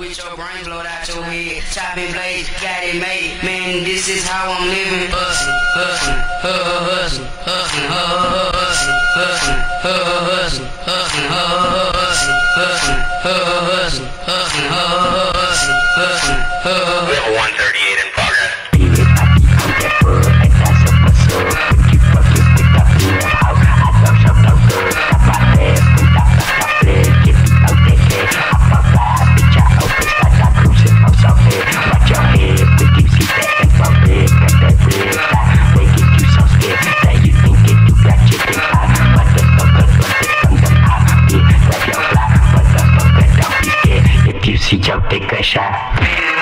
with your brains blowed out your head. Chopping blades, got it made. Man, this is how I'm living. Hustling, hustling, hustling, hustling, hustling, hustling, hustling, hustling, hustling, hustling, hustling, hustling, hustling, hustling. Level 138 in progress. Take a shot.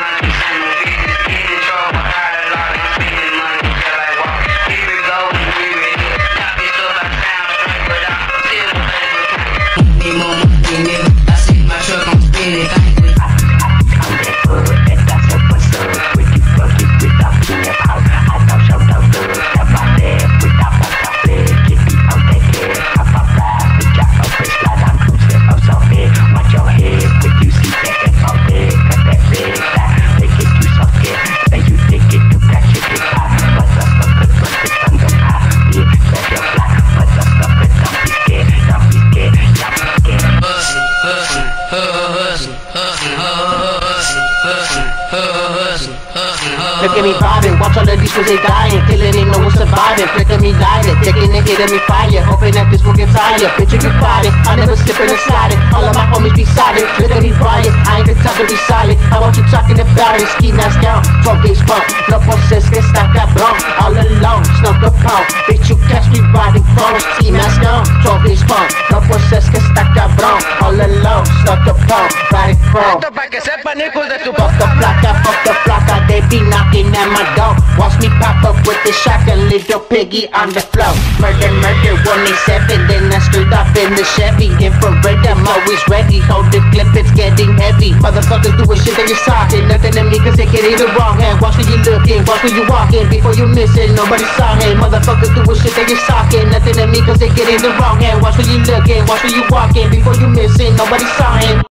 Look at me vibing, watch all of these fools they dying. Killing ain't no one surviving, flick at me lighting Taking the hit of me fire, hoping that this will get tired Picture you fighting, I never slipping and sliding All of my homies be silent, look at me riot. I ain't the time to be silent, I want you talking about it. Ski mask down, from this pump No process get que está cabrón All alone, snuck the pound Bitch alone, snuck the pound Riding phone Esto pa' que sepan hijos de tu Fuck the placa, fuck the placa, they be knocking at my door. Watch me pop up with the shotgun, little piggy on the floor. Murder, murder, 187, then I stood up in the Chevy. Infrared, I'm always ready. Hold the clip, it's getting heavy. Motherfuckers doing shit that you're talking. Nothing to me, cause they get it wrong. And looking, watch where you walking. Before you miss it, nobody saw it. Motherfuckers doing shit that you're talking. Nothing to me, cause they get in the wrong. And watch where you looking, watch where you walking. Before you miss it, nobody saw him.